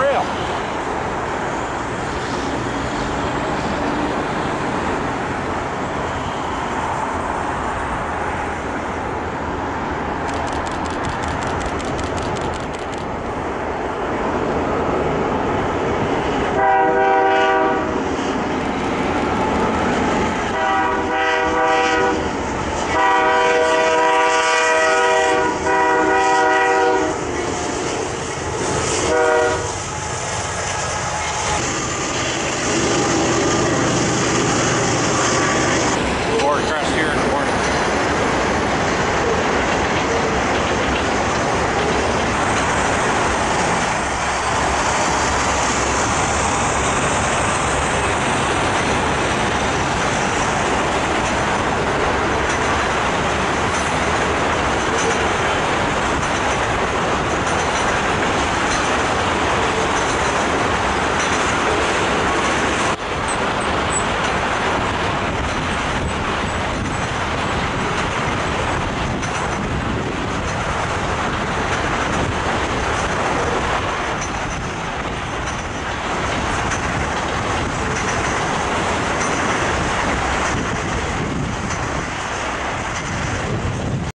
rail.